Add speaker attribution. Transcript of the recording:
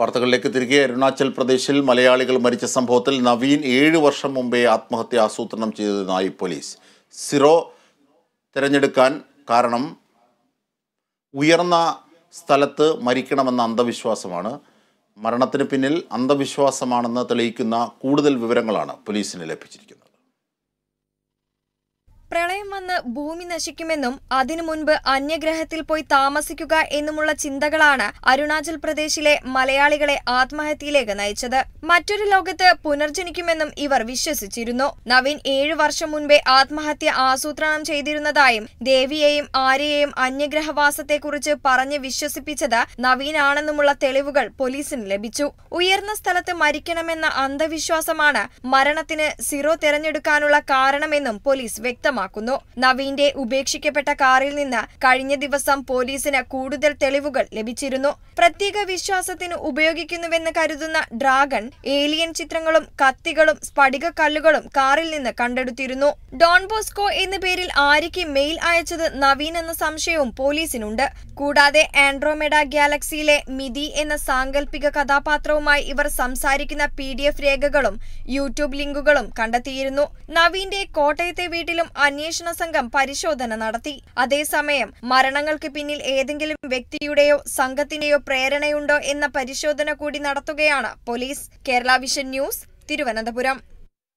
Speaker 1: വാർത്തകളിലേക്ക് തിരികെ അരുണാചൽ പ്രദേശിൽ മലയാളികൾ മരിച്ച സംഭവത്തിൽ നവീൻ ഏഴ് വർഷം മുമ്പേ ആത്മഹത്യ ആസൂത്രണം ചെയ്തതായി പോലീസ്. സിറോ തിരഞ്ഞെടുക്കാൻ കാരണം ഉയർന്ന സ്ഥലത്ത് മരിക്കണമെന്ന അന്ധവിശ്വാസമാണ്. മരണത്തിന് പിന്നിൽ അന്ധവിശ്വാസമാണെന്ന് തെളിയിക്കുന്ന കൂടുതൽ വിവരങ്ങളാണ് പോലീസിന് ലഭിച്ചിരിക്കുന്നത്.
Speaker 2: പ്രളയം വന്ന് ഭൂമി നശിക്കുമെന്നും അതിനു മുൻപ് അന്യഗ്രഹത്തിൽ പോയി താമസിക്കുക എന്നുമുള്ള ചിന്തകളാണ് അരുണാചൽ പ്രദേശിലെ മലയാളികളെ ആത്മഹത്യയിലേക്ക് നയിച്ചത്. മറ്റൊരു ലോകത്ത് പുനർജനിക്കുമെന്നും ഇവർ വിശ്വസിച്ചിരുന്നു. നവീൻ ഏഴു വർഷം മുൻപേ ആത്മഹത്യ ആസൂത്രണം ചെയ്തിരുന്നതായും ദേവിയെയും ആര്യയെയും അന്യഗ്രഹവാസത്തെക്കുറിച്ച് പറഞ്ഞ് വിശ്വസിപ്പിച്ചത് നവീനാണെന്നുമുള്ള തെളിവുകൾ പോലീസിന് ലഭിച്ചു. ഉയർന്ന സ്ഥലത്ത് മരിക്കണമെന്ന അന്ധവിശ്വാസമാണ് മരണത്തിന് സിറോ തെരഞ്ഞെടുക്കാനുള്ള കാരണമെന്നും പോലീസ് വ്യക്തമാക്കുന്നു. നവീന്റെ ഉപേക്ഷിക്കപ്പെട്ട കാറിൽ നിന്ന് കഴിഞ്ഞ ദിവസം പോലീസിന് കൂടുതൽ തെളിവുകൾ ലഭിച്ചിരുന്നു. പ്രത്യേക വിശ്വാസത്തിന് ഉപയോഗിക്കുന്നുവെന്ന് കരുതുന്ന ഡ്രാഗൺ ഏലിയൻ ചിത്രങ്ങളും കത്തികളും സ്ഫടിക കല്ലുകളും കാറിൽ നിന്ന് കണ്ടെടുത്തിരുന്നു. ഡോൺ ബോസ്കോ എന്ന പേരിൽ ആര്യയ്ക്ക് മെയിൽ അയച്ചത് നവീൻ എന്ന സംശയവും പോലീസിനുണ്ട്. കൂടാതെ ആൻഡ്രോമെഡ ഗാലക്സിയിലെ മിതി എന്ന സാങ്കല്പിക കഥാപാത്രവുമായി ഇവർ സംസാരിക്കുന്ന പി രേഖകളും യൂട്യൂബ് ലിങ്കുകളും കണ്ടെത്തിയിരുന്നു. നവീന്റെ കോട്ടയത്തെ വീട്ടിലും അന്വേഷണ സംഘം പരിശോധന നടത്തി. അതേസമയം മരണങ്ങൾക്ക് പിന്നിൽ ഏതെങ്കിലും വ്യക്തിയുടെയോ സംഘത്തിന്റെയോ പ്രേരണയുണ്ടോ എന്ന പരിശോധന കൂടി നടത്തുകയാണ് police. Kerala vision news Thiruvananthapuram.